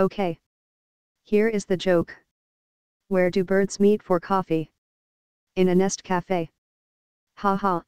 Okay. Here is the joke. Where do birds meet for coffee? In a nest cafe. Ha ha.